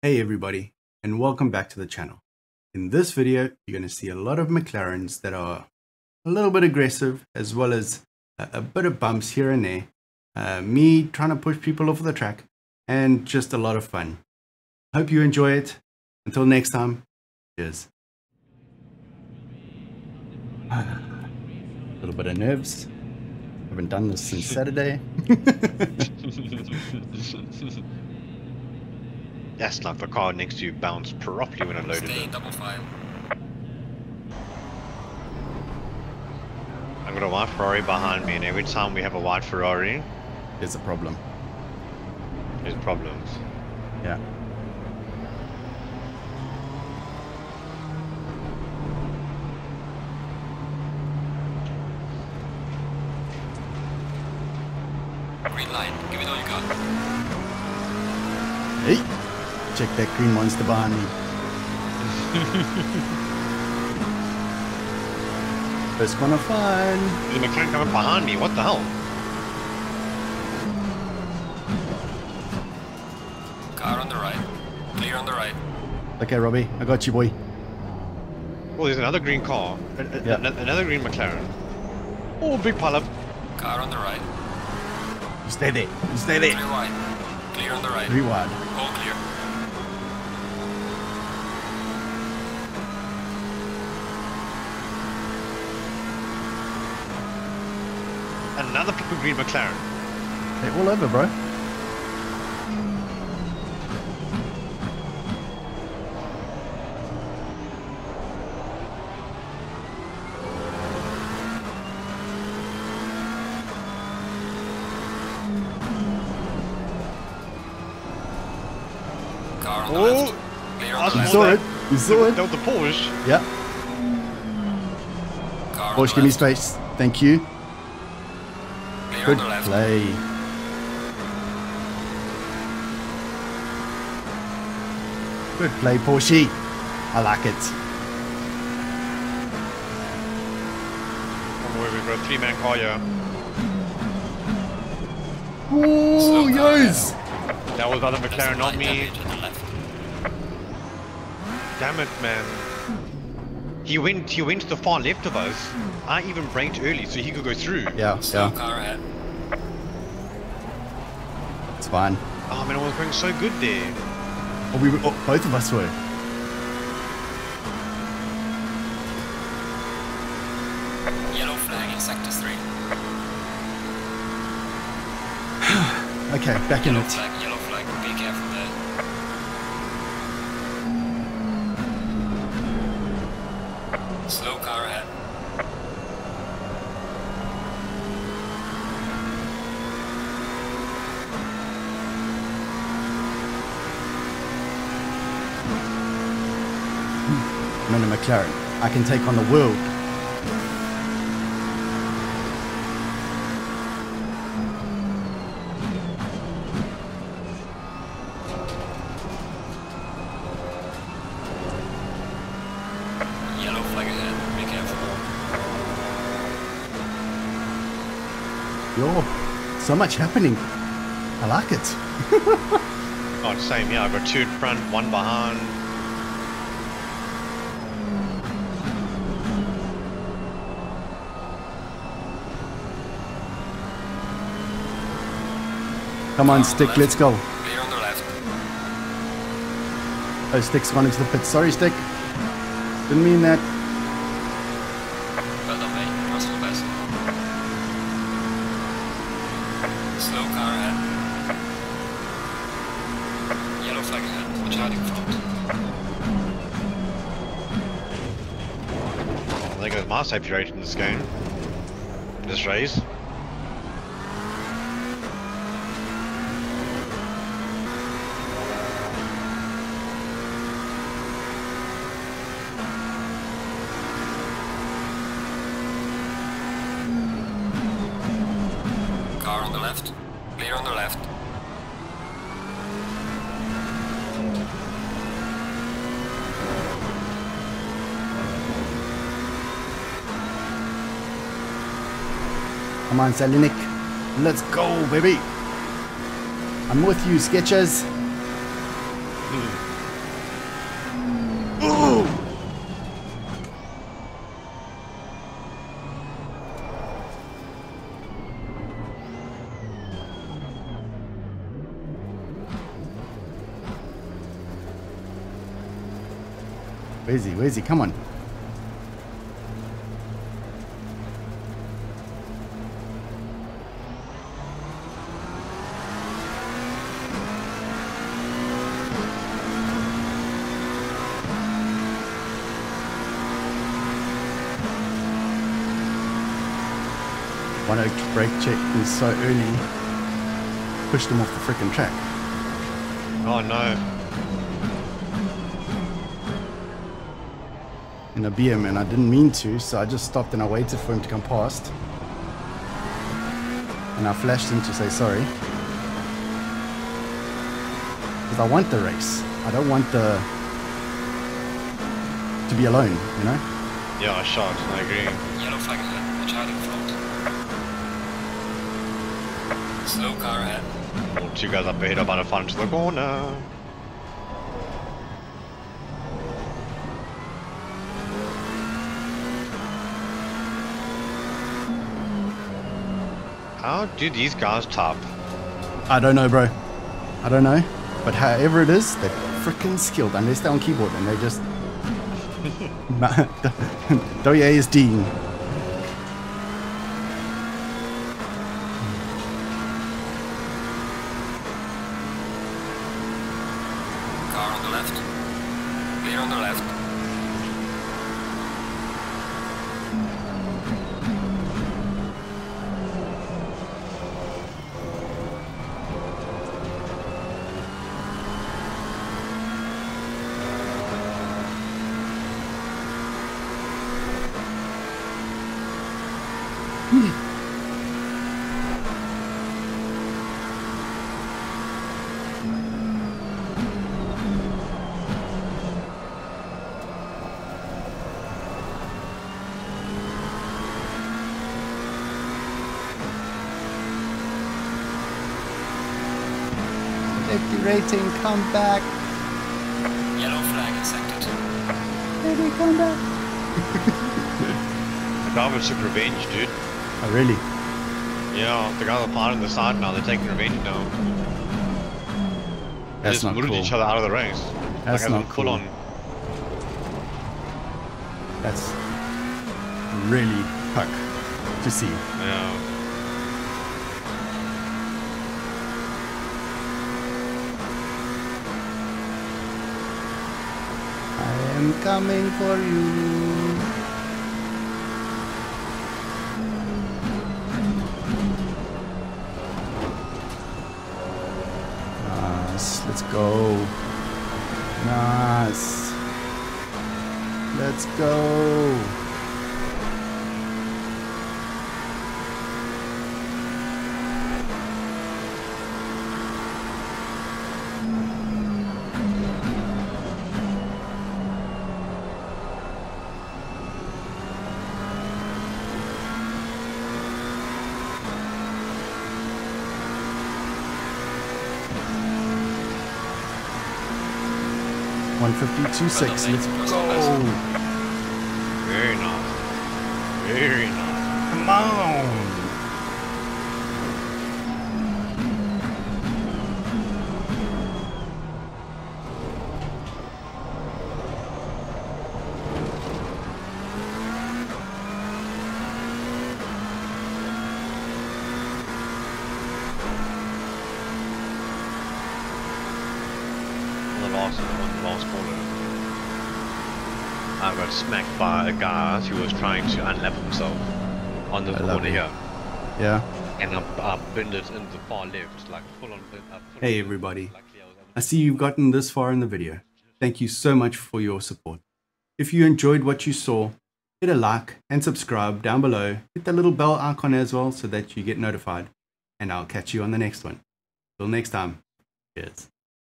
Hey everybody, and welcome back to the channel. In this video, you're going to see a lot of McLarens that are a little bit aggressive, as well as a, a bit of bumps here and there. Uh, me trying to push people off the track, and just a lot of fun. Hope you enjoy it. Until next time, cheers. A little bit of nerves. Haven't done this since Saturday. That's like the car next to you bounced properly when I loaded Stay it. double five. I've got a white Ferrari behind me, and every time we have a white Ferrari, There's a problem. there's problems. Yeah. Green line. Give it all you got. Hey, check that green monster behind me. First one of fun. There's a McLaren coming behind me, what the hell? Car on the right. Clear on the right. Okay, Robbie, I got you, boy. Oh, there's another green car. Uh, uh, a- a- Yeah. an- another green McLaren. Oh, big pileup. Car on the right. You stay there. You stay there. Clear wide. Clear on the right. Three wide. All clear. Another people green McLaren. They're all over, bro. Car on the Oh, left. Clear on I the You saw it. You saw it. That was the Porsche. Yeah. Car on Bush, the give me space. Thank you. Clear Good on the left. play. Good play, Porsche. I like it. Oh, boy, we've got a three-man car here. Oh, Slow yes. That was other That's McLaren, not me. damage on the left. Damn it, man. He went, he went to the far left of us. I even braked early so he could go through. Yeah, yeah. car ahead. It's fine. Oh man, I was going so good there. Oh, we were, oh, both of us were. Yellow flag in sector 3. Okay, back in it. flag, yellow flag. Be careful there. Slow car ahead. I'm in a McLaren. I can take on the world. Yellow flag ahead. Be careful. Yo, so much happening. I like it. Oh, same, yeah. I've got two in front, one behind. Come on, Car on the Stick, left. let's go. Clear on the left. Oh, Stick's gone into the pit. Sorry, Stick. Didn't mean that. Well done, mate. Russell best. Slow car ahead. Yellow flag ahead. Watch out in front. I think it was my safety rate in this game. This race. Car on the left. Clear on the left. Come on, Salinik. Let's go, baby. I'm with you, Sketches. Hmm. Where's he? Where's he? Come on. One oak brake check was so early, pushed him off the freaking track. Oh no. In a BM and I didn't mean to, so I just stopped and I waited for him to come past. And I flashed him to say sorry. Because I want the race. I don't want the to be alone, you know? Yeah, I shot. I agree. Yellow flag ahead. Watch out in front. Slow car ahead. Well, two guys up ahead about to fall into the corner. How do these guys top? I don't know, bro. I don't know. But however it is, they're freaking skilled unless they're on keyboard and they just. WASD. Car on the left. Clear on the left. Safety rating, come back. Yellow flag in sector 2. Baby, come back. The guy was took revenge, dude. Oh, really? Yeah, the guys are parting the side now. They're taking revenge now. They That's just not mooted cool. each other out of the race. That's like, not full cool. on. That's really puck to see. Yeah. Coming for you. Nice. Let's go. Nice. Let's go. One fifty-two six. Let's go. Very nice. Very nice. Come on. Last the last corner. I got smacked by a guy who was trying to unlap himself on the corner here. Yeah. And I, I it in the far left, like full on. Uh, full Hey, everybody. I I see you've gotten this far in the video. Thank you so much for your support. If you enjoyed what you saw, hit a like and subscribe down below. Hit the little bell icon as well so that you get notified. And I'll catch you on the next one. Till next time, cheers.